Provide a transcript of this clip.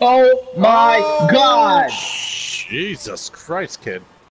Oh my Oh, god! Jesus Christ, kid.